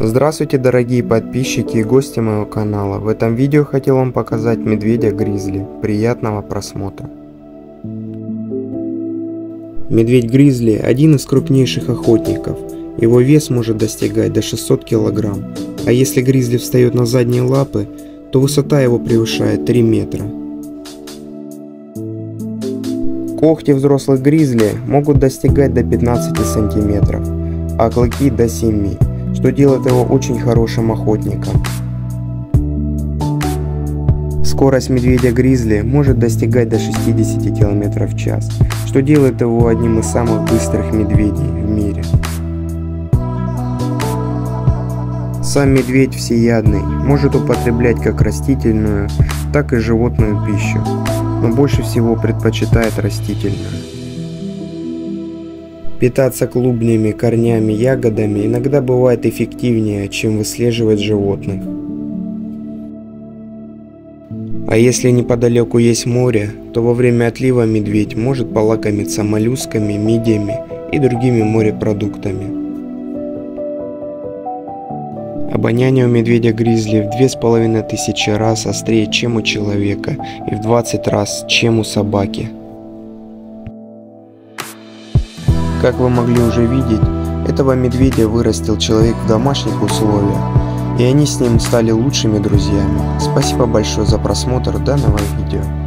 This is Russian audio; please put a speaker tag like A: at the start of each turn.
A: Здравствуйте дорогие подписчики и гости моего канала. В этом видео хотел вам показать медведя гризли. Приятного просмотра. Медведь гризли один из крупнейших охотников. Его вес может достигать до 600 килограмм. А если гризли встает на задние лапы, то высота его превышает 3 метра. Когти взрослых гризли могут достигать до 15 сантиметров, а клыки до 7, что делает его очень хорошим охотником. Скорость медведя гризли может достигать до 60 км в час, что делает его одним из самых быстрых медведей в мире. Сам медведь всеядный, может употреблять как растительную, так и животную пищу но больше всего предпочитает растительную. Питаться клубнями, корнями, ягодами иногда бывает эффективнее, чем выслеживать животных. А если неподалеку есть море, то во время отлива медведь может полакомиться моллюсками, мидиями и другими морепродуктами. Обоняние у медведя-гризли в две с половиной тысячи раз острее, чем у человека, и в 20 раз, чем у собаки. Как вы могли уже видеть, этого медведя вырастил человек в домашних условиях, и они с ним стали лучшими друзьями. Спасибо большое за просмотр данного видео.